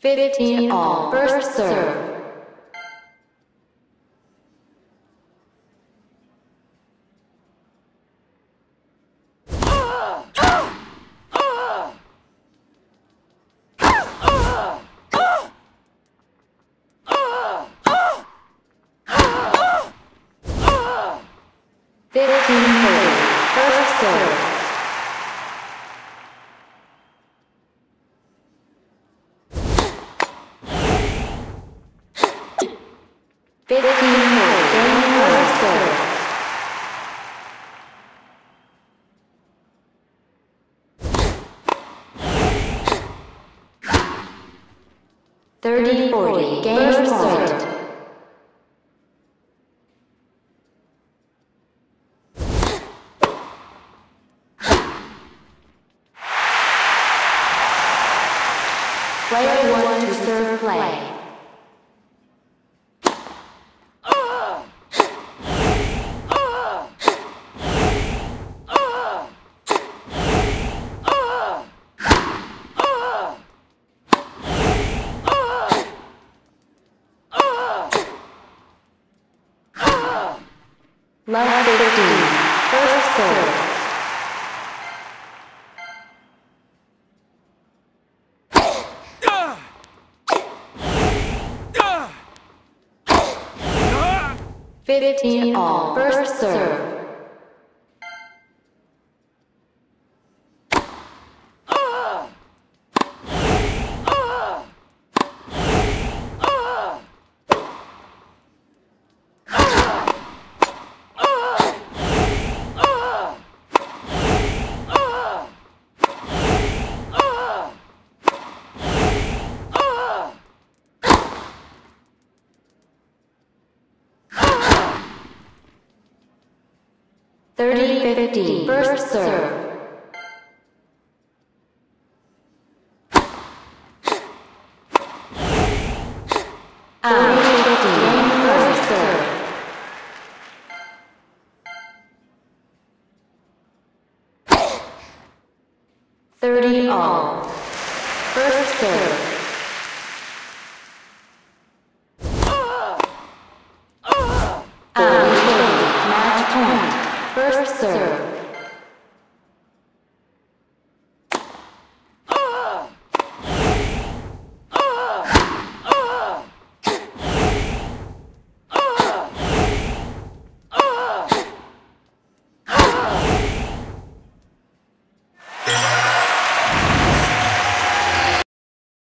15 all. First serve. Fifteen thirty. First serve. Fifteen forty. First serve. Thirty forty. Game start. Player one to serve play. Love 15. First serve. Fifteen all. First serve. Thirty fifty. First serve. Ah. Thirty fifty. First serve. Thirty all. First serve. Serve.